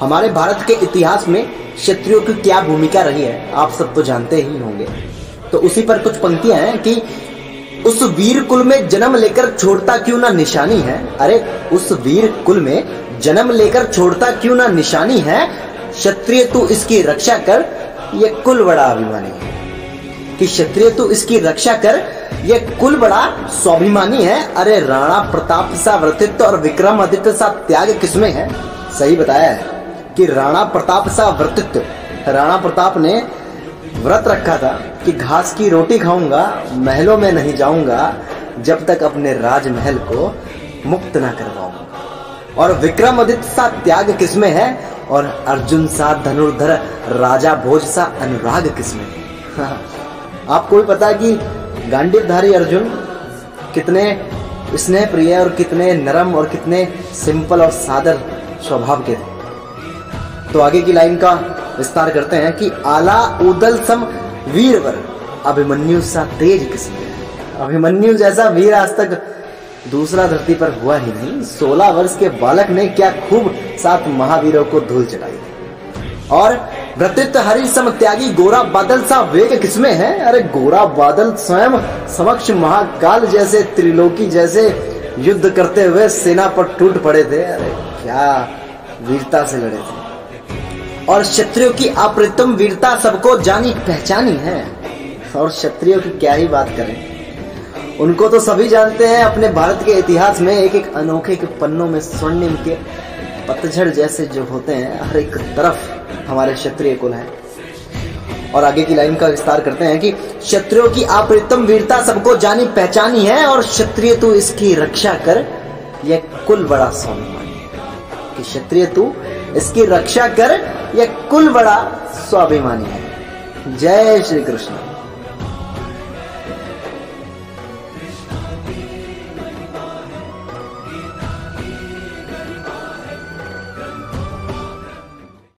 हमारे भारत के इतिहास में क्षत्रियो की क्या भूमिका रही है, आप सब तो जानते ही होंगे। तो उसी पर कुछ पंक्तियाँ हैं कि उस वीर कुल में जन्म लेकर छोड़ता क्यों ना निशानी है? अरे, उस वीर कुल में जन्म लेकर छोड़ता क्यों ना निशानी है? क्षत्रिय तू इसकी रक्षा कर, ये कुल बड़ा अभिमानी है। कि क्षत्रिय तू इसकी रक्षा कर, ये कुल बड़ा स्वाभिमानी है। अरे, राणा प्रताप सा व्रतित्व और विक्रमादित्य सा त्याग किसमें है? सही बताया है। कि राणा प्रताप सा व्रतित्व। राणा प्रताप ने व्रत रखा था कि घास की रोटी खाऊँगा, महलों में नहीं जाऊँगा, जब तक अपने राजमहल को मुक्त ना करवाऊँगा और विक्रमादित्य सा त्याग किसमें है? और अर्जुन सा धनुर्धर, राजा भोज सा अनुराग किसमें है? आपको भी पता है कि गांडीवधारी अर्जुन कितने स्नेह प्रिय और कितने नरम और कितने सिंपल और सादर स्वभाव के थे। तो आगे की लाइन का विस्तार करते हैं कि आला उदल सम वीरवर अभिमन्यु सा तेज किसमें अभिमन्यु जैसा वीर आज तक दूसरा धरती पर हुआ ही नहीं। सोलह वर्ष के बालक ने क्या खूब सात महावीरों को धूल चढ़ाई। और व्रतित्व हरि सम त्यागी, गोरा बादल सा वेग किसमें है? अरे गोरा बादल स्वयं समक्ष महाकाल जैसे, त्रिलोकी जैसे युद्ध करते हुए सेना पर टूट पड़े थे। अरे क्या वीरता से लड़े थे। और क्षत्रियो की अप्रतिम वीरता सबको जानी पहचानी है। और क्षत्रियो की क्या ही बात करें। उनको तो सभी जानते हैं, अपने भारत के इतिहास में एक एक अनोखे के पन्नों में स्वर्णिम के पतझड़ जैसे जो होते हैं, हर एक तरफ़ हमारे क्षत्रिय कुल है। और आगे की लाइन का विस्तार करते हैं कि क्षत्रियो की अप्रतिम वीरता सबको जानी पहचानी है, और क्षत्रिय तू इसकी रक्षा कर, यह कुल बड़ा स्वाभिमानी कि क्षत्रिय तू इसकी रक्षा कर यह कुल बड़ा स्वाभिमानी है। जय श्री कृष्ण।